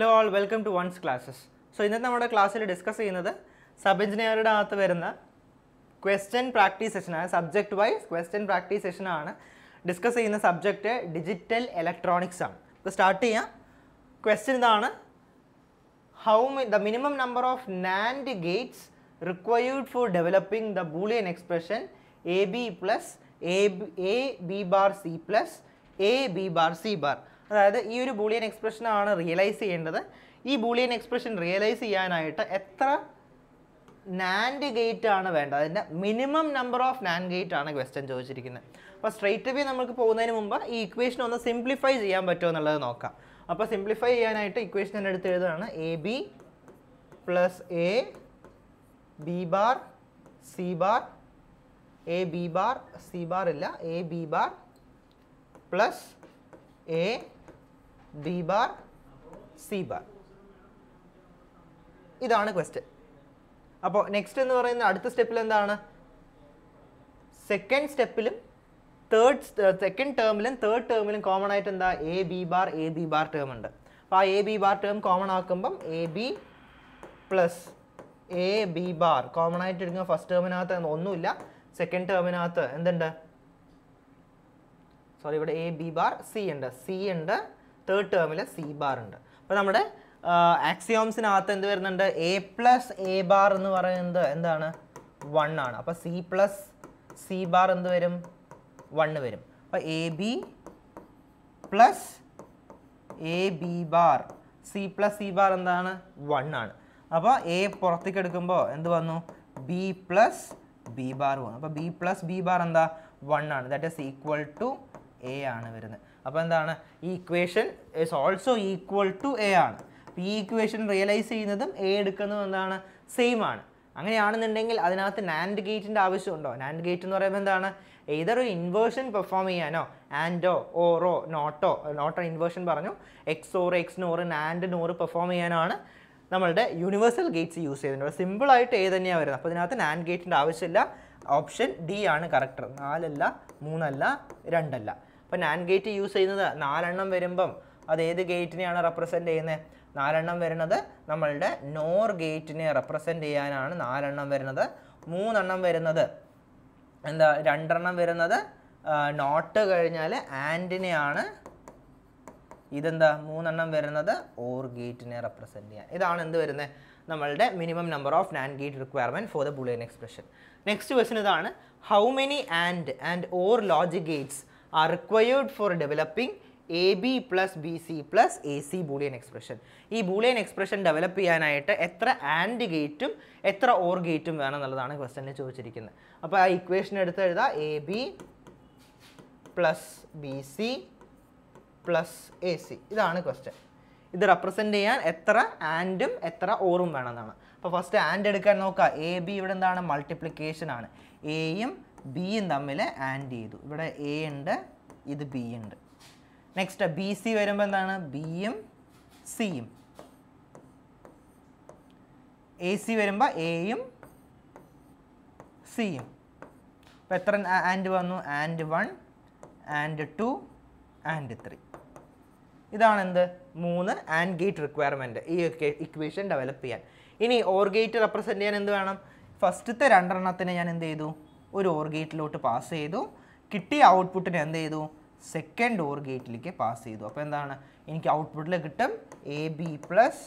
Hello all welcome to once classes so ഇന്നത്തെ നമ്മുടെ ക്ലാസ്സിൽ ഡിസ്കസ് ചെയ്യുന്നത് സബ് എഞ്ചിനീയറുടെ അകത്ത് വരുന്ന ക്വസ്റ്റ്യൻ പ്രാക്ടീസ് സെഷനാണ് സബ്ജക്റ്റ് വൈസ് ക്വസ്റ്റ്യൻ പ്രാക്ടീസ് സെഷനാണ് ഡിസ്കസ് ചെയ്യുന്ന സബ്ജക്റ്റ് ഡിജിറ്റൽ ഇലക്ട്രോണിക്സ് ആണ്. ഇപ്പോൾ സ്റ്റാർട്ട് ചെയ്യാം. ക്വസ്റ്റ്യൻ ഇതാണ്. How the minimum number of NAND gates required for developing the Boolean expression A B plus A B bar C plus A B bar C bar അതായത് ഈ ഒരു Boolean എക്സ്പ്രഷനാണ് realise ചെയ്യേണ്ടത്. ഈ Boolean expression realise ചെയ്യാനായിട്ട് എത്ര NAND gate ആണ് വേണ്ടത്? അതിന്റെ minimum number of NAND gate ആണ് ക്വസ്റ്റ്യൻ ചോദിച്ചിരിക്കുന്നത്. അപ്പോൾ സ്ട്രെയിറ്റ് വേ നമുക്ക് പോകുന്നതിന് മുമ്പ് ഈ ഇക്വേഷൻ ഒന്ന് സിംപ്ലിഫൈ ചെയ്യാൻ പറ്റുമോ എന്നുള്ളത് നോക്കാം. അപ്പോൾ സിംപ്ലിഫൈ ചെയ്യാനായിട്ട് ഇക്വേഷൻ ഞാൻ അടുത്ത് എഴുതുകയാണ് A B plus A B bar C bar A B bar C bar ഇല്ല. A B bar plus A B bar C bar ഇതാണ് ക്വസ്റ്റ്യൻ അപ്പോൾ നെക്സ്റ്റ് എന്ന് പറയുന്ന അടുത്ത സ്റ്റെപ്പിൽ എന്താണ്? സെക്കൻഡ് സ്റ്റെപ്പിലും തേർഡ് സെക്കൻഡ് ടേമിലും തേർഡ് ടേമിലും കോമൺ ആയിട്ട് എന്താ? A B bar A B bar term ഉണ്ട്. അപ്പോൾ ആ A B bar term common ആക്കുമ്പം A B plus A B bar common ആയിട്ട് എടുക്കുന്ന ഫസ്റ്റ് ടേമിനകത്ത് ഒന്നുമില്ല. സെക്കൻഡ് ടേമിനകത്ത് എന്തുണ്ട്? സോറി ഇവിടെ എ ബി ബാർ സി ഉണ്ട്. സി ഉണ്ട്. തേർഡ് ടേമിൽ സി ബാർ ഉണ്ട്. അപ്പോൾ നമ്മുടെ ആക്സിയോംസിനകത്ത് എന്ത് വരുന്നുണ്ട്? എ പ്ലസ് എ ബാർ എന്ന് പറയുന്നത് എന്താണ്? വൺ ആണ്. അപ്പോൾ സി പ്ലസ് സി ബാർ എന്ത് വരും? വണ്ണ് വരും. അപ്പോൾ A B plus A B bar C plus C bar എന്താണ്? വൺ ആണ്. അപ്പോൾ എ പുറത്തേക്ക് എടുക്കുമ്പോൾ എന്ത് വന്നു? ബി പ്ലസ് ബി ബാർ വന്നു. അപ്പോൾ ബി പ്ലസ് ബി ബാർ എന്താ? വൺ ആണ്. That is equal to A ആണ് വരുന്നത്. അപ്പോൾ എന്താണ്? ഈ equation is also equal to A ആണ്. അപ്പോൾ ഈ ഇക്വേഷൻ റിയലൈസ് ചെയ്യുന്നതും എ എടുക്കുന്നതും എന്താണ്? സെയിം ആണ്. അങ്ങനെയാണെന്നുണ്ടെങ്കിൽ അതിനകത്ത് നാൻഡ് ഗേറ്റിന്റെ ആവശ്യമുണ്ടോ? നാൻഡ് ഗേറ്റ് എന്ന് പറയുമ്പോൾ എന്താണ്? ഏതർ ഒരു ഇൻവേർഷൻ പെർഫോം ചെയ്യാനോ ആൻഡോ ഓറോ നോട്ടോ നോട്ടോ ഇൻവേർഷൻ പറഞ്ഞു XOR XNOR NAND NOR perform ചെയ്യാനാണ് നമ്മളുടെ യൂണിവേഴ്സൽ ഗേറ്റ്സ് യൂസ് ചെയ്യുന്നത്. സിമ്പിളായിട്ട് ഏത് തന്നെയാണ് വരുന്നത്. അപ്പോൾ അതിനകത്ത് നാൻഡ് ഗേറ്റിന്റെ ആവശ്യമില്ല. ഓപ്ഷൻ ഡി ആണ് കറക്റ്റ് നാലല്ല മൂന്നല്ല രണ്ടല്ല. അപ്പോൾ നാൻ ഗേറ്റ് യൂസ് ചെയ്യുന്നത് നാലെണ്ണം വരുമ്പം അത് ഏത് ഗേറ്റിനെയാണ് റെപ്രസെന്റ് ചെയ്യുന്നത്? നാലെണ്ണം വരുന്നത് നമ്മളുടെ നോർ ഗേറ്റിനെ റെപ്രസെന്റ് ചെയ്യാനാണ് നാലെണ്ണം വരുന്നത്. മൂന്നെണ്ണം വരുന്നത് എന്താ? രണ്ടെണ്ണം വരുന്നത് നോട്ട് കഴിഞ്ഞാൽ ആൻഡിനെയാണ് ഇതെന്താ? മൂന്നെണ്ണം വരുന്നത് ഓർ ഗേറ്റിനെ റെപ്രസെന്റ് ചെയ്യാൻ. ഇതാണ് എന്ത് വരുന്നത് നമ്മളുടെ minimum number of NAND gate requirement for the Boolean expression next question ഇതാണ് how many AND AND OR logic gates are required for developing A B plus B C plus A C Boolean expression ഈ Boolean expression develop ചെയ്യാനായിട്ട് എത്ര and ഗേറ്റും എത്ര or ഗേറ്റും വേണം എന്നുള്ളതാണ് ക്വസ്റ്റനിൽ ചോദിച്ചിരിക്കുന്നത്. അപ്പോൾ ആ ഇക്വേഷൻ എടുത്ത് എഴുതാം A B plus B C plus A C ഇതാണ് ക്വസ്റ്റ്യൻ ഇത് റെപ്രസെന്റ് ചെയ്യാൻ എത്ര ആൻഡും എത്ര ഓറും വേണമെന്നാണ് അപ്പോൾ ഫസ്റ്റ് ആൻഡ് എടുക്കാൻ നോക്കുക എ ബി ഇവിടെ എന്താണ്? മൾട്ടിപ്ലിക്കേഷൻ ആണ്. എയും ബിയും തമ്മിൽ ആൻഡ് ചെയ്തു. ഇവിടെ എ ഉണ്ട് ഇത് ബി ഉണ്ട്. നെക്സ്റ്റ് ബി സി വരുമ്പോൾ എന്താണ്? ബിയും സിയും എ സി വരുമ്പോൾ എയും സിയും അപ്പോൾ എത്ര ആൻഡ് വന്നു? AND one AND two AND three ഇതാണ് എന്ത്? മൂന്ന് ആൻഡ് ഗേറ്റ് റിക്വയർമെന്റ് ഈ ഇക്വേഷൻ ഡെവലപ്പ് ചെയ്യാൻ. ഇനി ഓർ ഗേറ്റ് റെപ്രസെന്റ് ചെയ്യാൻ എന്ത് വേണം? ഫസ്റ്റത്തെ രണ്ടെണ്ണത്തിന് ഞാൻ എന്ത് ചെയ്തു? ഒരു ഓർ ഗേറ്റിലോട്ട് പാസ് ചെയ്തു. കിട്ടിയ ഔട്ട്പുട്ടിനെ എന്ത് ചെയ്തു? സെക്കൻഡ് ഓർ ഗേറ്റിലേക്ക് പാസ് ചെയ്തു. അപ്പോൾ എന്താണ്? എനിക്ക് ഔട്ട്പുട്ടിൽ കിട്ടും A B plus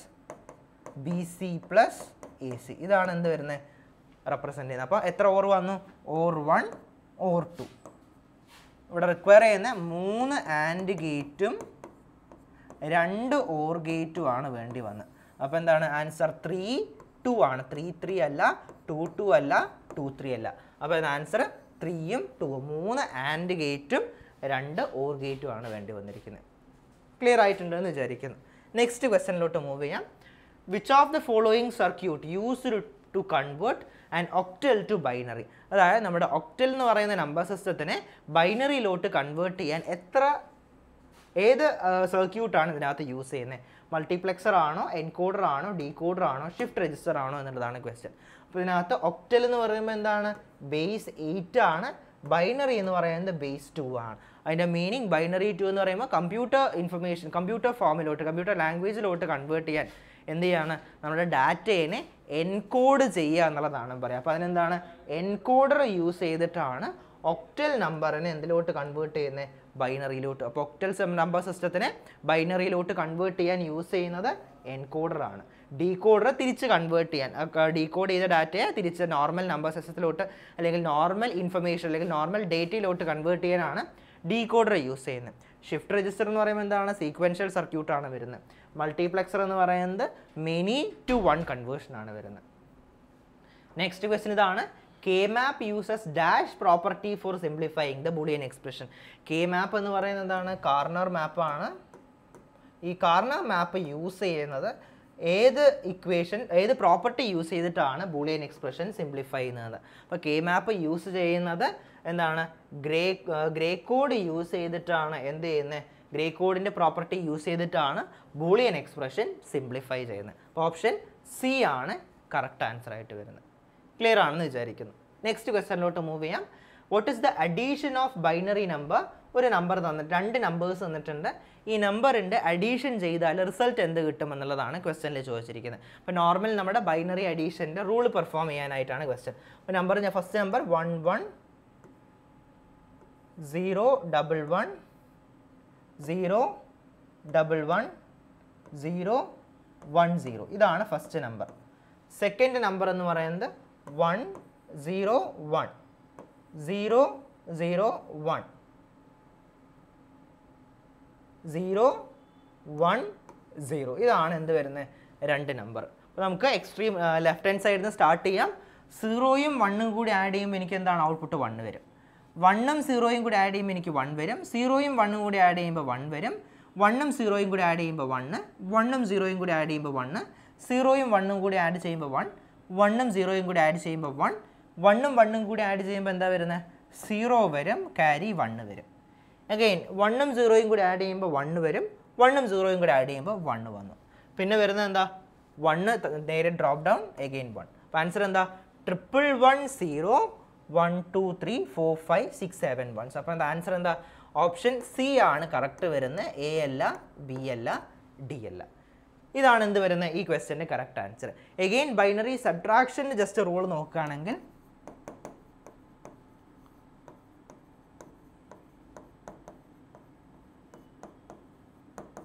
B C plus A C ഇതാണ് എന്ത് വരുന്നത് റെപ്രസെന്റ് ചെയ്യുന്നത്. അപ്പോൾ എത്ര ഓർ വന്നു? ഓർ വൺ ഓർ ടു ഇവിടെ റിക്വയർ ചെയ്യുന്ന മൂന്ന് ആൻഡ് ഗേറ്റും രണ്ട് ഓർ ഗേറ്റും ആണ് വേണ്ടി വന്നത്. അപ്പോൾ എന്താണ്? ആൻസർ ത്രീ ടു ആണ്. ത്രീ ത്രീ അല്ല ടു ടു അല്ല ടു ത്രീ അല്ല. അപ്പോൾ അതിന് ആൻസർ ത്രീയും ടു മൂന്ന് ആൻഡ് ഗേറ്റും രണ്ട് ഓർ ഗേറ്റും ആണ് വേണ്ടി വന്നിരിക്കുന്നത് ക്ലിയർ ആയിട്ടുണ്ടെന്ന് വിചാരിക്കുന്നു. നെക്സ്റ്റ് ക്വസ്റ്റനിലോട്ട് മൂവ് ചെയ്യാം. Which of the following circuit used to convert and octal to binary അതായത് നമ്മുടെ ഒക്ടൽ എന്ന് പറയുന്ന നമ്പർ സിസ്റ്റത്തിനെ ബൈനറിയിലോട്ട് കൺവേർട്ട് ചെയ്യാൻ എത്ര ഏത് സർക്യൂട്ടാണ് ഇതിനകത്ത് യൂസ് ചെയ്യുന്നത് മൾട്ടിപ്ലെക്സർ ആണോ എൻകോഡർ ആണോ ഡീകോഡർ ആണോ ഷിഫ്റ്റ് രജിസ്റ്റർ ആണോ എന്നുള്ളതാണ് ക്വസ്റ്റ്യൻ അപ്പോൾ ഇതിനകത്ത് ഒക്ടൽ എന്ന് പറയുമ്പോൾ എന്താണ്? ബേസ് എയ്റ്റ് ആണ്. ബൈനറി എന്ന് പറയുന്നത് ബേസ് ടു ആണ്. അതിന്റെ മീനിങ് ബൈനറി ടു എന്ന് പറയുമ്പോൾ കമ്പ്യൂട്ടർ ഇൻഫർമേഷൻ കമ്പ്യൂട്ടർ ഫോമിലോട്ട് കമ്പ്യൂട്ടർ ലാംഗ്വേജിലോട്ട് കൺവേർട്ട് ചെയ്യാൻ എന്ത് ചെയ്യാണ്? നമ്മുടെ ഡാറ്റേനെ എൻകോഡ് ചെയ്യുക എന്നുള്ളതാണ് പറയുക അപ്പോൾ അതിനെന്താണ്? എൻകോഡർ യൂസ് ചെയ്തിട്ടാണ് ഒക്ടൽ നമ്പറിനെ എന്തിലോട്ട് കൺവേർട്ട് ചെയ്യുന്നത് ബൈനറിയിലോട്ട് അപ്പോൾ ഒക്ടൽ നമ്പർ സിസ്റ്റത്തിനെ ബൈനറിയിലോട്ട് കൺവേർട്ട് ചെയ്യാൻ യൂസ് ചെയ്യുന്നത് എൻകോഡറാണ് ഡീകോഡർ തിരിച്ച് കൺവേർട്ട് ചെയ്യാൻ. ഡീകോഡ് ചെയ്ത ഡാറ്റയെ തിരിച്ച് നോർമൽ നമ്പർ സിസ്റ്റത്തിലോട്ട് അല്ലെങ്കിൽ നോർമൽ ഇൻഫർമേഷൻ അല്ലെങ്കിൽ നോർമൽ ഡേറ്റയിലോട്ട് കൺവേർട്ട് ചെയ്യാനാണ് ഡീകോഡർ യൂസ് ചെയ്യുന്നത്. ഷിഫ്റ്റ് രജിസ്റ്റർ എന്ന് പറയുമ്പോൾ എന്താണ്? സീക്വൻഷ്യൽ സർക്യൂട്ടാണ് വരുന്നത്. മൾട്ടിപ്ലക്സർ എന്ന് പറയുന്നത് മെനി ടു വൺ കൺവേർഷനാണ് വരുന്നത്. നെക്സ്റ്റ് ക്വസ്റ്റ്യൻ ഇതാണ് uses dash property for simplifying the Boolean expression K map എന്ന് പറയുന്നത് എന്താണ്? കാർണർ മാപ്പാണ് ഈ കാർണർ മാപ്പ് യൂസ് ചെയ്യുന്നത് ഏത് ഇക്വേഷൻ ഏത് പ്രോപ്പർട്ടി യൂസ് ചെയ്തിട്ടാണ് ബൂളിയൻ എക്സ്പ്രഷൻ സിംപ്ലിഫൈ ചെയ്യുന്നത്? അപ്പോൾ കെ മാപ്പ് യൂസ് ചെയ്യുന്നത് എന്താണ്? ഗ്രേ ഗ്രേ കോഡ് യൂസ് ചെയ്തിട്ടാണ് എന്ത് ചെയ്യുന്നത്? ഗ്രേ കോഡിന്റെ പ്രോപ്പർട്ടി യൂസ് ചെയ്തിട്ടാണ് ബൂളിയൻ എക്സ്പ്രഷൻ സിംപ്ലിഫൈ ചെയ്യുന്നത്. അപ്പോൾ ഓപ്ഷൻ സി ആണ് കറക്റ്റ് ആൻസർ ആയിട്ട് വരുന്നത്. ക്ലിയർ ആണെന്ന് വിചാരിക്കുന്നു. നെക്സ്റ്റ് ക്വസ്റ്റനിലോട്ട് മൂവ് ചെയ്യാം. What is the addition of binary number ഒരു നമ്പർ തന്നിട്ട് രണ്ട് നമ്പേഴ്സ് തന്നിട്ടുണ്ട്. ഈ നമ്പറിന്റെ അഡീഷൻ ചെയ്താൽ റിസൾട്ട് എന്ത് കിട്ടും എന്നുള്ളതാണ് ക്വസ്റ്റനിൽ ചോദിച്ചിരിക്കുന്നത്. അപ്പോൾ നോർമൽ നമ്മുടെ ബൈനറി അഡീഷന്റെ റൂൾ പെർഫോം ചെയ്യാനായിട്ടാണ് ക്വസ്റ്റൻ അപ്പോൾ നമ്പർ ഞാൻ first number one one zero double one zero double one zero one zero ഇതാണ് ഫസ്റ്റ് നമ്പർ സെക്കൻഡ് നമ്പർ എന്ന് പറയുന്നത് one zero one zero zero one zero one zero ഇതാണ് എന്ത് വരുന്നത് രണ്ട് നമ്പർ അപ്പോൾ നമുക്ക് എക്സ്ട്രീം ലെഫ്റ്റ് ഹാൻഡ് സൈഡിൽ നിന്ന് സ്റ്റാർട്ട് ചെയ്യാം. സീറോയും വണ്ണും കൂടി ആഡ് ചെയ്യുമ്പോൾ എനിക്ക് എന്താണ്? ഔട്ട്പുട്ട് വൺ വരും. വണ്ണും സീറോയും കൂടി ആഡ് ചെയ്യുമ്പോൾ എനിക്ക് വൺ വരും. സീറോയും വണ്ണും കൂടി ആഡ് ചെയ്യുമ്പോൾ വൺ വരും. വണ്ണും സീറോയും കൂടി ആഡ് ചെയ്യുമ്പോൾ വണ്ണ് വണ്ണും സീറോയും കൂടി ആഡ് ചെയ്യുമ്പോൾ വണ്ണ് സീറോയും വണ്ണും കൂടി ആഡ് ചെയ്യുമ്പോൾ വൺ വണ്ണും സീറോയും കൂടി ആഡ് ചെയ്യുമ്പോൾ വൺ വണ്ണും വണ്ണും കൂടി ആഡ് ചെയ്യുമ്പോൾ എന്താ വരുന്നത് സീറോ വരും ക്യാരി വണ്ണ് വരും. അഗെയിൻ വണ്ണും സീറോയും കൂടി ആഡ് ചെയ്യുമ്പോൾ വണ്ണ് വരും വണ്ണും സീറോയും കൂടി ആഡ് ചെയ്യുമ്പോൾ വണ്ണ് വന്നു. പിന്നെ വരുന്നത് എന്താ? വണ്ണ് നേരെ ഡ്രോപ്പ് ഡൗൺ അഗെയിൻ വൺ അപ്പോൾ ആൻസർ എന്താ? Triple one zero one two three four five six seven ones അപ്പോൾ എന്താ? ആൻസർ എന്താ? ഓപ്ഷൻ സി ആണ് കറക്റ്റ് വരുന്നത് എ അല്ല ബി അല്ല ഡി അല്ല. ഇതാണ് എന്ത് വരുന്നത് ഈ ക്വസ്റ്റ്യന്റെ കറക്റ്റ് ആൻസർ എഗെയിൻ ബൈനറി സബ്ട്രാക്ഷന്റെ ജസ്റ്റ് റൂൾ നോക്കുകയാണെങ്കിൽ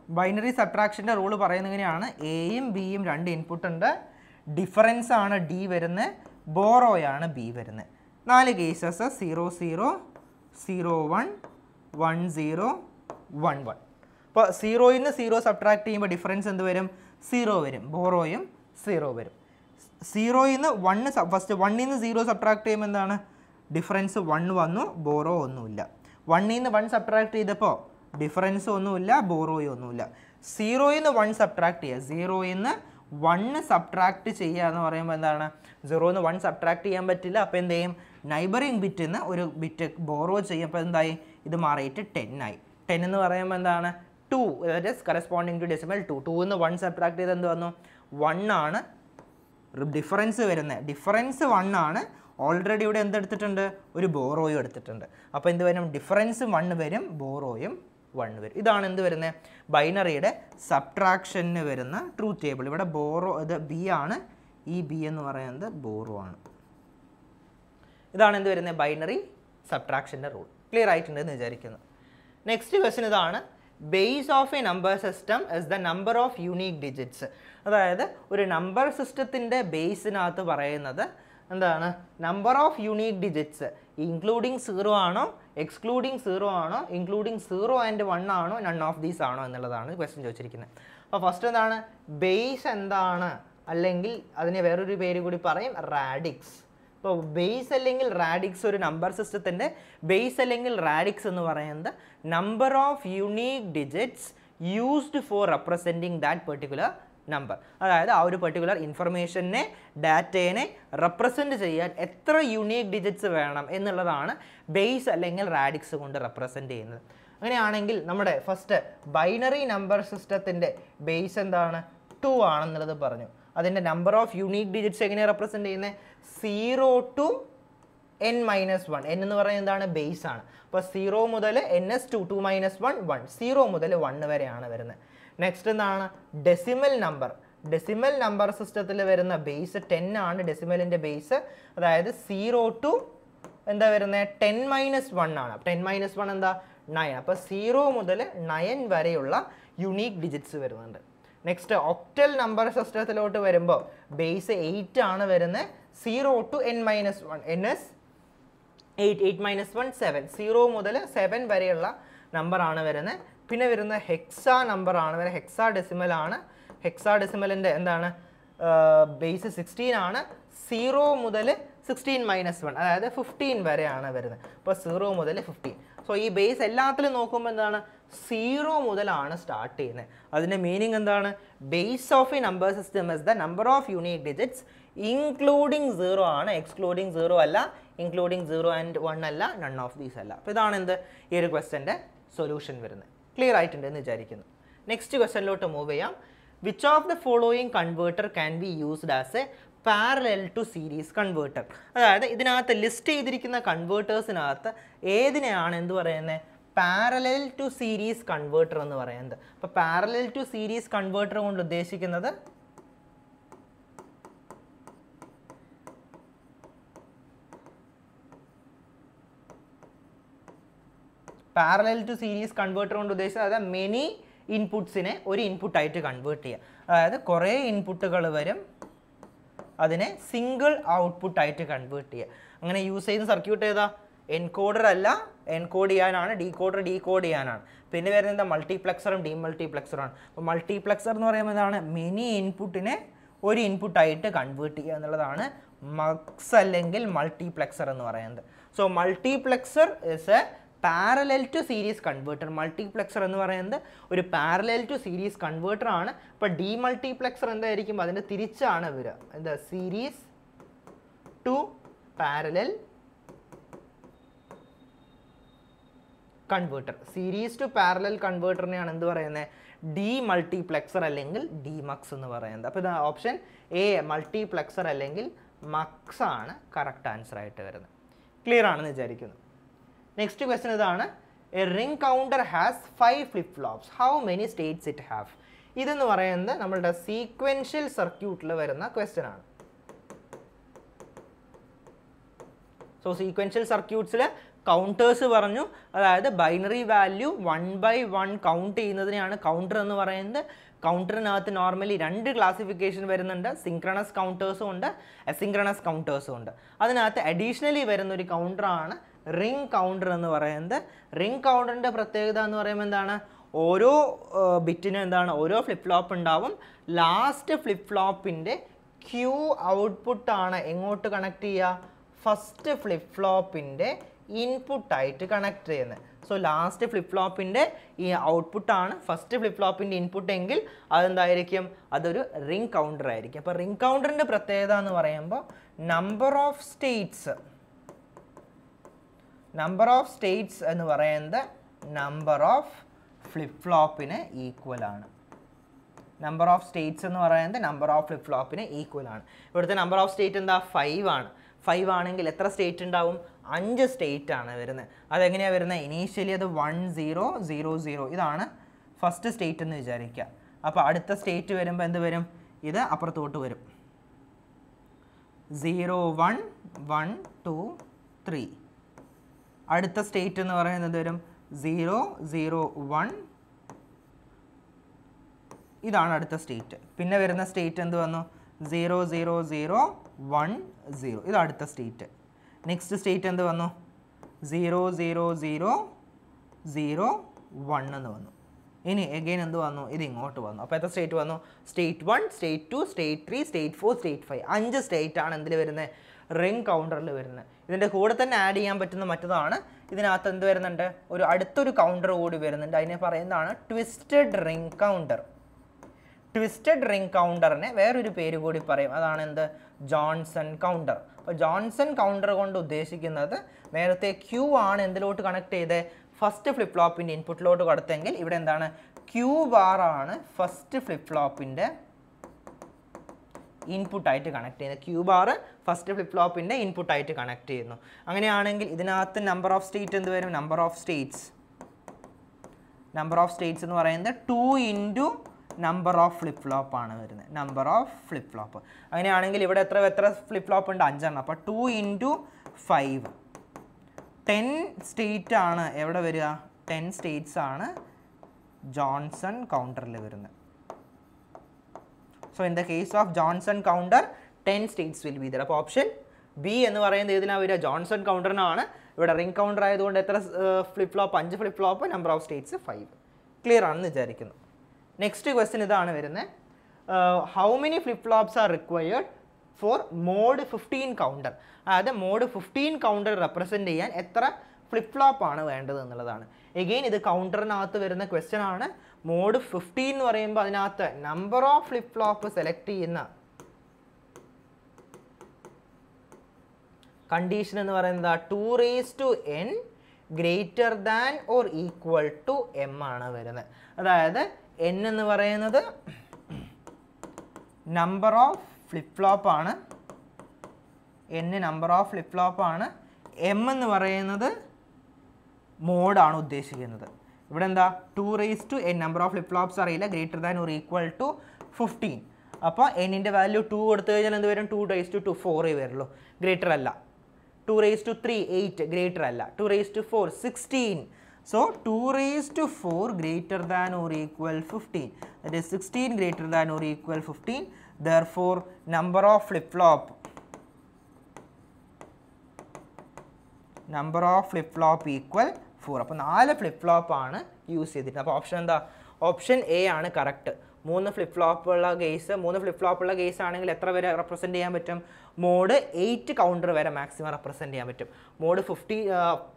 ബൈനറി സബ്ട്രാക്ഷന്റെ റൂൾ പറയുന്നത് എയും ബിയും രണ്ട് ഇൻപുട്ട് ഉണ്ട്. ഡിഫറൻസ് ആണ് ഡി വരുന്നത് ബോറോയാണ് ബി വരുന്നത് നാല് cases zero zero zero one one zero one one അപ്പോൾ സീറോയിൽ നിന്ന് സീറോ സബ്ട്രാക്ട് ചെയ്യുമ്പോൾ ഡിഫറൻസ് എന്ത് വരും? സീറോ വരും. ബോറോയും സീറോ വരും. സീറോയിൽ നിന്ന് വണ്ണ് ഫസ്റ്റ് വണ്ണിൽ നിന്ന് സീറോ സബ്ട്രാക്ട് ചെയ്യുമ്പോൾ എന്താണ്? ഡിഫറൻസ് വൺ വന്നു ബോറോ ഒന്നുമില്ല. വണ്ണിൽ നിന്ന് വൺ സബ്ട്രാക്ട് ചെയ്തപ്പോൾ ഡിഫറൻസ് ഒന്നുമില്ല ബോറോയും ഒന്നുമില്ല. സീറോയിൽ നിന്ന് വൺ സബ്ട്രാക്ട് ചെയ്യുക. സീറോയിൽ നിന്ന് വണ്ണ് സബ്ട്രാക്ട് ചെയ്യുക എന്ന് പറയുമ്പോൾ എന്താണ്? സീറോയിൽ നിന്ന് വൺ സബ്ട്രാക്ട് ചെയ്യാൻ പറ്റില്ല. അപ്പോൾ എന്ത് ചെയ്യും? നൈബറിങ് ബിറ്റിൽ നിന്ന് ഒരു ബിറ്റ് ബോറോ ചെയ്യുമ്പോൾ എന്തായി ഇത് മാറിയിട്ട് ടെൻ ആയി. ടെൻ എന്ന് പറയുമ്പോൾ എന്താണ്? ടു അതായത് corresponding two decimal two two എന്ന് വൺ സബ്ട്രാക്ട് ചെയ്ത് എന്ത് വന്നു? വൺ ആണ് ഡിഫറൻസ് വരുന്നത്. ഡിഫറൻസ് വൺ ആണ് ഓൾറെഡി ഇവിടെ എന്തെടുത്തിട്ടുണ്ട്? ഒരു ബോറോയും എടുത്തിട്ടുണ്ട്. അപ്പോൾ എന്ത് വരും? ഡിഫറൻസ് വൺ വരും ബോറോയും വൺ വരും. ഇതാണ് എന്ത് വരുന്നത്? ബൈനറിയുടെ സബ്ട്രാക്ഷന് വരുന്ന ട്രൂത്ത് ടേബിൾ ഇവിടെ ബോറോ ഇത് ബി ആണ്. ഈ ബി എന്ന് പറയുന്നത് ബോറോ ആണ്. ഇതാണ് എന്ത് വരുന്നത്? ബൈനറി സബ്ട്രാക്ഷന്റെ റൂൾ ക്ലിയർ ആയിട്ടുണ്ടെന്ന് വിചാരിക്കുന്നു. നെക്സ്റ്റ് ക്വസ്റ്റൻ ഇതാണ്. Base of a number system is the number of unique digits അതായത് ഒരു നമ്പർ സിസ്റ്റത്തിന്റെ ബേസിനകത്ത് പറയുന്നത് എന്താണ്? Number of unique digits including zero ആണോ? എക്സ്ക്ലൂഡിങ് സീറോ ആണോ? ഇൻക്ലൂഡിങ് സീറോ ആൻഡ് വൺ ആണോ? നൺ ഓഫ് ദീസ് ആണോ എന്നുള്ളതാണ് ക്വസ്റ്റ്യൻ ചോദിച്ചിരിക്കുന്നത്. അപ്പോൾ ഫസ്റ്റ് എന്താണ്? ബേസ് എന്താണ്? അല്ലെങ്കിൽ അതിനെ വേറൊരു പേര് കൂടി പറയും റാഡിക്സ് ഇപ്പോൾ ബേസ് അല്ലെങ്കിൽ റാഡിക്സ് ഒരു നമ്പർ സിസ്റ്റത്തിന്റെ ബേസ് അല്ലെങ്കിൽ റാഡിക്സ് എന്ന് പറയുന്നത് number of unique digits used for representing that particular number അതായത് ആ ഒരു പെർട്ടിക്കുലർ ഇൻഫർമേഷനെ ഡാറ്റേനെ റെപ്രസെന്റ് ചെയ്യാൻ എത്ര യുണീക്ക് ഡിജിറ്റ്സ് വേണം എന്നുള്ളതാണ് ബേസ് അല്ലെങ്കിൽ റാഡിക്സ് കൊണ്ട് റെപ്രസെന്റ് ചെയ്യുന്നത്. അങ്ങനെയാണെങ്കിൽ നമ്മുടെ ഫസ്റ്റ് ബൈനറി നമ്പർ സിസ്റ്റത്തിന്റെ ബേസ് എന്താണ്? ടു ആണെന്നുള്ളത് പറഞ്ഞു. അതിന്റെ നമ്പർ ഓഫ് യുണീക്ക് ഡിജിറ്റ്സ് എങ്ങനെയാണ് റെപ്രസെന്റ് ചെയ്യുന്നത് zero to N minus one N എന്ന് പറയുന്നത് എന്താണ്? ബേസ് ആണ്. അപ്പോൾ സീറോ മുതൽ N is two two minus one one zero മുതൽ വൺ വരെയാണ് വരുന്നത്. നെക്സ്റ്റ് എന്താണ്? ഡെസിമൽ നമ്പർ ഡെസിമൽ നമ്പർ സിസ്റ്റത്തിൽ വരുന്ന ബേസ് ടെൻ ആണ്. ഡെസിമലിന്റെ ബേസ് അതായത് സീറോ ടു എന്താ വരുന്നത് ടെൻ മൈനസ് വൺ ആണ്. ടെൻ മൈനസ് വൺ എന്താ? നയൻ അപ്പോൾ സീറോ മുതൽ നയൻ വരെയുള്ള യുണീക്ക് ഡിജിറ്റ്സ് വരുന്നുണ്ട്. നെക്സ്റ്റ് ഒക്ടൽ നമ്പർ സിസ്റ്റത്തിലോട്ട് വരുമ്പോൾ ബേസ് എയ്റ്റ് ആണ് വരുന്നത്. Zero to n minus one n is eight eight minus one seven zero മുതൽ സെവൻ വരെയുള്ള നമ്പറാണ് വരുന്നത്. പിന്നെ വരുന്ന ഹെക്സാ നമ്പറാണ് വരുന്നത്. ഹെക്സാ ഡെസിമൽ ആണ്. ഹെക്സാ ഡെസിമലിന്റെ എന്താണ്? ബേസ് സിക്സ്റ്റീൻ ആണ്. സീറോ മുതൽ സിക്സ്റ്റീൻ മൈനസ് വൺ അതായത് ഫിഫ്റ്റീൻ വരെയാണ് വരുന്നത്. അപ്പോൾ സീറോ മുതൽ ഫിഫ്റ്റീൻ സോ ഈ ബേസ് എല്ലാത്തിലും നോക്കുമ്പോൾ എന്താണ്? സീറോ മുതലാണ് സ്റ്റാർട്ട് ചെയ്യുന്നത്. അതിന്റെ മീനിങ് എന്താണ്? Base of a number system is the number of unique digits including zero ആണ്. എക്സ്ക്ലൂഡിങ് സീറോ അല്ല ഇൻക്ലൂഡിങ് സീറോ ആൻഡ് വൺ അല്ല നൺ ഓഫ് ദീസ് അല്ല. അപ്പോൾ ഇതാണ് എന്ത്? ഈ ഒരു ക്വസ്റ്റന്റെ സൊല്യൂഷൻ വരുന്നത്. ക്ലിയർ ആയിട്ടുണ്ട് എന്ന് വിചാരിക്കുന്നു നെക്സ്റ്റ് ക്വസ്റ്റനിലോട്ട് മൂവ് ചെയ്യാം. Which of the following converter can be used as a parallel to series converter അതായത് ഇതിനകത്ത് ലിസ്റ്റ് ചെയ്തിരിക്കുന്ന കൺവേർട്ടേഴ്സിനകത്ത് ഏതിനെയാണ് എന്ത് പറയുന്നത്? പാരലൽ ടു സീരീസ് കൺവേർട്ടർ എന്ന് പറയുന്നത്. അപ്പോൾ പാരലൽ ടു സീരീസ് കൺവേർട്ടർ കൊണ്ട് ഉദ്ദേശിക്കുന്നത് പാരലൽ ടു സീരീസ് കൺവേർട്ടർ കൊണ്ട് ഉദ്ദേശിച്ചത് അതായത് മെനി ഇൻപുട്സിനെ ഒരു ഇൻപുട്ടായിട്ട് കൺവേർട്ട് ചെയ്യുക. അതായത് കുറേ ഇൻപുട്ടുകൾ വരും അതിനെ സിംഗിൾ ഔട്ട്പുട്ടായിട്ട് കൺവേർട്ട് ചെയ്യുക. അങ്ങനെ യൂസ് ചെയ്യുന്ന സർക്യൂട്ട് ഏതാ? എൻകോഡർ അല്ല എൻകോഡ് ചെയ്യാനാണ് ഡീകോഡർ ഡീകോഡ് ചെയ്യാനാണ്. പിന്നെ വരുന്നത് മൾട്ടിപ്ലക്സറും ഡീ മൾട്ടിപ്ലക്സറും അപ്പോൾ മൾട്ടിപ്ലക്സർ എന്ന് പറയുമ്പോൾ എന്താണ്? മെനി ഇൻപുട്ടിനെ ഒരു ഇൻപുട്ടായിട്ട് കൺവേർട്ട് ചെയ്യുക എന്നുള്ളതാണ് മക്സ് അല്ലെങ്കിൽ മൾട്ടിപ്ലക്സർ എന്ന് പറയുന്നത്. So multiplexer is a parallel to series converter multiplexer എന്ന് പറയുന്നത് ഒരു പാരലൽ ടു സീരീസ് കൺവേർട്ടർ ആണ്. ഇപ്പോൾ ഡി മൾട്ടിപ്ലക്സർ എന്തായിരിക്കും? അതിന്റെ തിരിച്ചാണ് വരിക. എന്താ? Series to parallel converter series to parallel കൺവേർട്ടറിനെയാണ് എന്ത് പറയുന്നത് ഡി മൾട്ടിപ്ലക്സർ അല്ലെങ്കിൽ ഡി മക്സ് എന്ന് പറയുന്നത്. അപ്പോൾ ഇത് ഓപ്ഷൻ എ മൾട്ടിപ്ലക്സർ അല്ലെങ്കിൽ മക്സ് ആണ് കറക്റ്റ് ആൻസർ ആയിട്ട് വരുന്നത്. ക്ലിയർ ആണെന്ന് വിചാരിക്കുന്നു. നെക്സ്റ്റ് ക്വസ്റ്റൻ ഇതാണ്. A ring counter has five flip flops how many states it have ഇതെന്ന് പറയുന്നത് നമ്മളുടെ സീക്വൻഷ്യൽ സർക്യൂട്ടിൽ വരുന്ന ക്വസ്റ്റൻ ആണ്. സോ സീക്വൻഷ്യൽ സർക്യൂട്ട്സിൽ കൗണ്ടേഴ്സ് പറഞ്ഞു. അതായത് binary value one by one count ചെയ്യുന്നതിനെയാണ് counter എന്ന് പറയുന്നത്. കൗണ്ടറിനകത്ത് നോർമലി രണ്ട് ക്ലാസിഫിക്കേഷൻ വരുന്നുണ്ട്. സിങ്ക്രണസ് കൗണ്ടേഴ്സും ഉണ്ട് അസിങ്ക്രണസ് കൗണ്ടേഴ്സും ഉണ്ട്. അതിനകത്ത് അഡീഷണലി വരുന്നൊരു കൗണ്ടറാണ് റിംഗ് കൗണ്ടർ എന്ന് പറയുന്നത്. റിംഗ് കൗണ്ടറിന്റെ പ്രത്യേകത എന്ന് പറയുമ്പോൾ എന്താണ്? ഓരോ ബിറ്റിനും എന്താണ്? ഓരോ ഫ്ലിപ്പ് ഫ്ലോപ്പ് ഉണ്ടാവും. ലാസ്റ്റ് ഫ്ലിപ്പ് ഫ്ലോപ്പിന്റെ ക്യൂ ഔട്ട്പുട്ടാണ് എങ്ങോട്ട് കണക്ട് ചെയ്യുക? ഫസ്റ്റ് ഫ്ലിപ്പ് ഫ്ലോപ്പിന്റെ ഇൻപുട്ടായിട്ട് കണക്ട് ചെയ്യുന്നത് സോ ലാസ്റ്റ് ഫ്ലിപ്പ് ഫ്ലോപ്പിന്റെ ഈ ഔട്ട്പുട്ടാണ് ഫസ്റ്റ് ഫ്ലിപ്പ് ഫ്ലോപ്പിന്റെ ഇൻപുട്ട് എങ്കിൽ അതെന്തായിരിക്കും? അതൊരു റിംഗ് കൗണ്ടർ ആയിരിക്കും. അപ്പോൾ റിംഗ് കൗണ്ടറിന്റെ പ്രത്യേകത എന്ന് പറയുമ്പോൾ number of states number of states എന്ന് പറയുന്നത് നമ്പർ ഓഫ് ഫ്ലിപ്പ് ഫ്ലോപ്പിന് ഈക്വൽ ആണ്. നമ്പർ ഓഫ് സ്റ്റേറ്റ്സ് എന്ന് പറയുന്നത് നമ്പർ ഓഫ് ഫ്ലിപ്പ് ഫ്ലോപ്പിന് ഈക്വൽ ആണ്. ഇവിടുത്തെ നമ്പർ ഓഫ് സ്റ്റേറ്റ് എന്താ? ഫൈവ് ആണ്. ഫൈവ് ആണെങ്കിൽ എത്ര സ്റ്റേറ്റ് ഉണ്ടാവും? അഞ്ച് സ്റ്റേറ്റ് ആണ് വരുന്നത്. അതെങ്ങനെയാണ് വരുന്നത്? ഇനീഷ്യലി അത് വൺ സീറോ സീറോ സീറോ ഇതാണ് ഫസ്റ്റ് സ്റ്റേറ്റ് എന്ന് വിചാരിക്കുക. അപ്പോൾ അടുത്ത സ്റ്റേറ്റ് വരുമ്പോൾ എന്ത് വരും? ഇത് അപ്പുറത്തോട്ട് വരും. Zero one one two three അടുത്ത സ്റ്റേറ്റ് എന്ന് പറയുന്നത് വരും? സീറോ സീറോ വൺ ഇതാണ് അടുത്ത സ്റ്റേറ്റ് പിന്നെ വരുന്ന സ്റ്റേറ്റ് എന്ത് വന്നു? Zero zero zero one zero ഇത് അടുത്ത സ്റ്റേറ്റ് നെക്സ്റ്റ് സ്റ്റേറ്റ് എന്ത് വന്നു? Zero zero zero zero one എന്ന് വന്നു. ഇനി എഗെയിൻ എന്ത് വന്നു? ഇത് ഇങ്ങോട്ട് വന്നു. അപ്പോൾ എത്ര സ്റ്റേറ്റ് വന്നു? State one state two state three state four state five അഞ്ച് സ്റ്റേറ്റ് ആണ് എന്തിൽ വരുന്നത് റിംഗ് കൗണ്ടറിൽ വരുന്നത് ഇതിന്റെ കൂടെ തന്നെ ആഡ് ചെയ്യാൻ പറ്റുന്ന മറ്റതാണ്. ഇതിനകത്ത് എന്ത് വരുന്നുണ്ട്? ഒരു അടുത്തൊരു കൗണ്ടർ കൂടി വരുന്നുണ്ട്. അതിനെ പറയുന്നതാണ് twisted ring counter twisted ring കൗണ്ടറിനെ വേറൊരു പേര് കൂടി പറയും. അതാണ് എന്ത്? ജോൺസൺ കൗണ്ടർ അപ്പോൾ ജോൺസൺ കൗണ്ടർ കൊണ്ട് ഉദ്ദേശിക്കുന്നത് നേരത്തെ ക്യൂ ആണ് എന്തിലോട്ട് കണക്ട് ചെയ്ത്? ഫസ്റ്റ് ഫ്ലിപ്പ് ഫ്ലോപ്പിന്റെ ഇൻപുട്ടിലോട്ട് കൊടുത്തെങ്കിൽ ഇവിടെ എന്താണ്? ക്യൂ ബാർ ആണ് ഫസ്റ്റ് ഫ്ലിപ്പ് ഫ്ലോപ്പിന്റെ ഇൻപുട്ടായിട്ട് കണക്ട് ചെയ്യുന്നത്. ക്യൂ ബാർ ഫസ്റ്റ് ഫ്ലിപ്പ് ഫ്ലോപ്പിന്റെ ഇൻപുട്ടായിട്ട് കണക്ട് ചെയ്യുന്നു. അങ്ങനെയാണെങ്കിൽ ഇതിനകത്ത് നമ്പർ ഓഫ് സ്റ്റേറ്റ് എന്ത് വരും? Number of states number of states എന്ന് പറയുന്നത് two into number of flip flop ആണ് വരുന്നത്. നമ്പർ ഓഫ് ഫ്ലിപ്പ് ഫ്ലോപ്പ് അങ്ങനെയാണെങ്കിൽ ഇവിടെ എത്ര എത്ര ഫ്ലിപ്പ് ഫ്ലോപ്പ് ഉണ്ട്? അഞ്ചെണ്ണം. അപ്പോൾ two into five ten state ആണ് എവിടെ വരിക? ടെൻ സ്റ്റേറ്റ്സ് ആണ് ജോൺസൺ കൗണ്ടറിൽ വരുന്നത്. So in the case of Johnson counter ten states will be there അപ്പോൾ ഓപ്ഷൻ ബി എന്ന് പറയുന്നത് ഇതിനാണ് വരിക? ജോൺസൺ കൗണ്ടറിനാണ് ഇവിടെ റിംഗ് കൗണ്ടർ ആയതുകൊണ്ട് എത്ര ഫ്ലിപ്പ് ഫ്ലോപ്പ് അഞ്ച് flip flop number of states five clear ആണെന്ന് വിചാരിക്കുന്നു. നെക്സ്റ്റ് ക്വസ്റ്റ്യൻ ഇതാണ് വരുന്നത് how many flip flops are required for mod fifteen counter അതായത് മോഡ് ഫിഫ്റ്റീൻ കൗണ്ടർ റെപ്രസെന്റ് ചെയ്യാൻ എത്ര ഫ്ലിപ്പ് ഫ്ലോപ്പ് ആണ് വേണ്ടത് എന്നുള്ളതാണ്. എഗെയിൻ ഇത് കൗണ്ടറിനകത്ത് വരുന്ന ക്വസ്റ്റ്യൻ ആണ്. മോഡ് ഫിഫ്റ്റീൻ എന്ന് പറയുമ്പോൾ അതിനകത്ത് number of flip flop select ചെയ്യുന്ന കണ്ടീഷൻ എന്ന് പറയുന്നത് two raise to n greater than or equal to m ആണ് വരുന്നത്. അതായത് എൻ എന്ന് പറയുന്നത് നമ്പർ ഓഫ് ഫ്ലിപ്പ് ഫ്ലോപ്പ് ആണ്. N number of flip flop ആണ്. എം എന്ന് പറയുന്നത് മോഡാണ് ഉദ്ദേശിക്കുന്നത്. ഇവിടെ എന്താ? Two raise to n number of flip flops അറിയില്ല greater than or equal to fifteen അപ്പോൾ എന്നിന്റെ വാല്യൂ ടു കൊടുത്തു കഴിഞ്ഞാൽ എന്ത് വരും? ടു റേസ് ടു ടു ഫോറേ വരുള്ളൂ. ഗ്രേറ്റർ അല്ല. Two raise to three eight greater അല്ല. Two raise to four sixteen so two raise to four greater than or equal fifteen that is sixteen greater than or equal fifteen therefore number of flip flop number of flip flop equal four അപ്പോൾ നാല് flip flop ആണ് use ചെയ്തിട്ട് അപ്പോൾ option എന്താ option A ആണ് correct മൂന്ന് flip flop ഉള്ള case മൂന്ന് ഫ്ലിപ്പ് ഫ്ലോപ്പ് ഉള്ള കേസ് ആണെങ്കിൽ എത്ര വരെ റെപ്രസെന്റ് ചെയ്യാൻ പറ്റും? മോഡ് എയ്റ്റ് കൗണ്ടർ വരെ മാക്സിമം റെപ്രസെന്റ് ചെയ്യാൻ പറ്റും. Mod fifty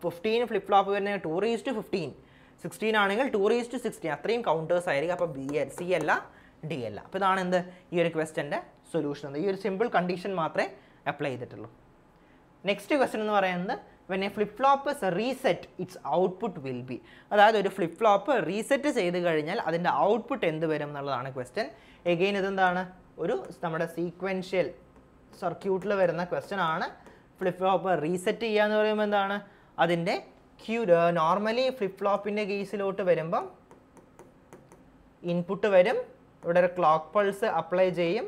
fifteen flip flop വരുന്ന two raise two fifteen sixteen ആണെങ്കിൽ ടു റീസ് ടു സിക്സ്റ്റീൻ അത്രയും കൗണ്ടേഴ്സ് ആയിരിക്കും. അപ്പോൾ ബി എൽ സി അല്ല ഡി അല്ല അപ്പോൾ ഇതാണ് എന്ത്? ഈ ഒരു ക്വസ്റ്റന്റെ സൊല്യൂഷൻ ഈ ഒരു സിമ്പിൾ കണ്ടീഷൻ മാത്രമേ അപ്ലൈ ചെയ്തിട്ടുള്ളൂ. നെക്സ്റ്റ് ക്വസ്റ്റൻ എന്ന് പറയുന്നത് when a flip flop reset its output will be അതായത് ഒരു ഫ്ലിപ്പ് ഫ്ലോപ്പ് റീസെറ്റ് ചെയ്ത് കഴിഞ്ഞാൽ അതിന്റെ ഔട്ട്പുട്ട് എന്ത് വരും എന്നുള്ളതാണ് ക്വസ്റ്റ്യൻ എഗെയിൻ ഇതെന്താണ്? ഒരു നമ്മുടെ സീക്വൻഷ്യൽ സർക്യൂട്ടിൽ വരുന്ന ക്വസ്റ്റ്യൻ ആണ്. ഫ്ലിപ്പ് ഫ്ലോപ്പ് റീസെറ്റ് ചെയ്യുക എന്ന് പറയുമ്പോൾ എന്താണ്? അതിന്റെ ക്യൂ നോർമലി ഫ്ലിപ്പ് ഫ്ലോപ്പിന്റെ കേസിലോട്ട് വരുമ്പം ഇൻപുട്ട് വരും. ഇവിടെ ഒരു ക്ലോക്ക് പൾസ് അപ്ലൈ ചെയ്യും.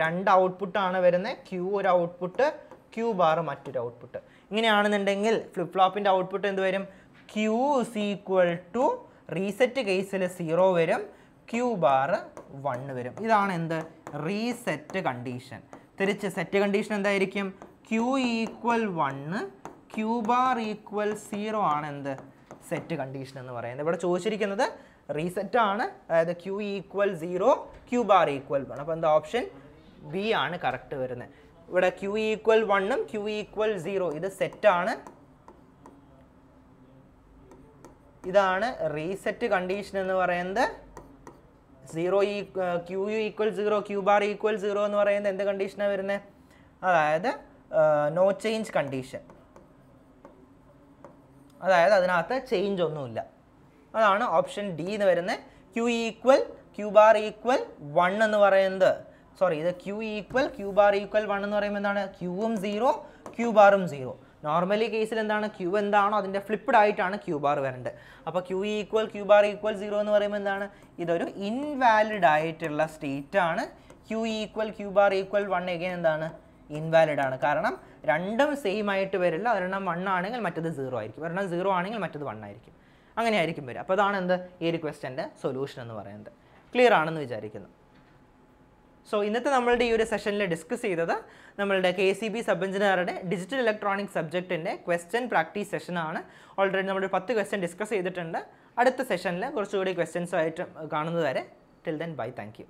രണ്ട് ഔട്ട്പുട്ടാണ് വരുന്നത്. ക്യൂ ഒരു ഔട്ട്പുട്ട് ക്യൂ ബാർ മറ്റൊരു ഔട്ട്പുട്ട് ഇങ്ങനെയാണെന്നുണ്ടെങ്കിൽ ഫ്ലിപ്പ് ഫ്ലോപ്പിന്റെ ഔട്ട്പുട്ട് എന്ത് വരും? Q is equal to reset കേസിൽ സീറോ വരും. ക്യൂ ബാർ വണ്ണ് വരും. ഇതാണ് എന്ത്? റീസെറ്റ് കണ്ടീഷൻ തിരിച്ച് സെറ്റ് കണ്ടീഷൻ എന്തായിരിക്കും? Q equal one Q bar equal zero ആണ് എന്ത്? സെറ്റ് കണ്ടീഷൻ എന്ന് പറയുന്നത്. ഇവിടെ ചോദിച്ചിരിക്കുന്നത് റീസെറ്റ് ആണ്. അതായത് Q equal zero Q bar equal one അപ്പോൾ എന്താ ഓപ്ഷൻ ബി ആണ് കറക്റ്റ് വരുന്നത്. ഇവിടെ ക്യൂ ഈക്വൽ വണ്ണും ക്യൂ ഈക്വൽ സീറോ ഇത് സെറ്റാണ് ഇതാണ് റീസെറ്റ് കണ്ടീഷൻ എന്ന് പറയുന്നത്. സീറോ ഈ Q U equal zero Q bar equal zero എന്ന് പറയുന്നത് എന്ത് കണ്ടീഷനാണ് വരുന്നത് അതായത് നോ ചേഞ്ച് കണ്ടീഷൻ അതായത് അതിനകത്ത് ചേഞ്ച് ഒന്നുമില്ല. അതാണ് ഓപ്ഷൻ ഡി എന്ന് വരുന്നത് Q equal Q bar equal one എന്ന് പറയുന്നത്. സോറി ഇത് Q equal Q bar equal one എന്ന് പറയുമ്പോൾ എന്താണ്? ക്യൂവും സീറോ ക്യൂ ബാറും സീറോ നോർമലി കേസിൽ എന്താണ്? ക്യൂ എന്താണോ അതിന്റെ ഫ്ലിപ്പ്ഡ് ആയിട്ടാണ് ക്യൂ ബാർ വരേണ്ടത്. അപ്പോൾ Q equal Q bar equal zero എന്ന് പറയുമ്പോൾ എന്താണ്? ഇതൊരു ഇൻവാലിഡ് ആയിട്ടുള്ള സ്റ്റേറ്റ് ആണ്. Q equal Q bar equal one again എന്താണ്? ഇൻവാലിഡ് ആണ്. കാരണം രണ്ടും സെയിം ആയിട്ട് വരില്ല. ഒരെണ്ണം വൺ ആണെങ്കിൽ മറ്റത് സീറോ ആയിരിക്കും. ഒരെണ്ണം സീറോ ആണെങ്കിൽ മറ്റത് വൺ ആയിരിക്കും. അങ്ങനെ ആയിരിക്കും വരിക. അപ്പോൾ അതാണ് എന്ത്? ഈ ഒരു ക്വസ്റ്റന്റെ സൊല്യൂഷൻ എന്ന് പറയുന്നത്. ക്ലിയർ ആണെന്ന് വിചാരിക്കുന്നു. സോ ഇന്നത്തെ നമ്മളുടെ ഈ ഒരു സെഷനിൽ ഡിസ്കസ് ചെയ്തത് നമ്മളുടെ കെ സി ബി സബ് എഞ്ചിനീയറുടെ ഡിജിറ്റൽ ഇലക്ട്രോണിക് സബ്ജക്റ്റിന്റെ ക്വസ്റ്റ്യൻ പ്രാക്ടീസ് സെഷനാണ് ഓൾറെഡി നമ്മൾ പത്ത് ക്വസ്റ്റ്യൻ ഡിസ്കസ് ചെയ്തിട്ടുണ്ട്. അടുത്ത സെഷനിൽ കുറച്ചുകൂടി ക്വസ്റ്റ്യൻസുമായിട്ട് കാണുന്നത് വരെ till then bye thank you